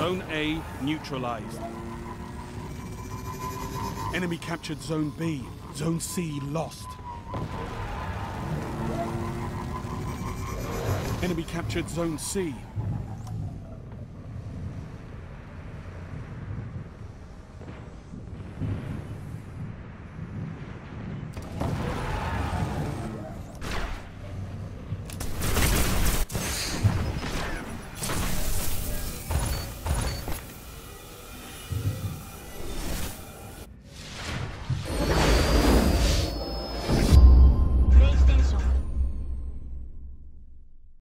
Zone A neutralized. Enemy captured Zone B. Zone C lost. Enemy captured Zone C.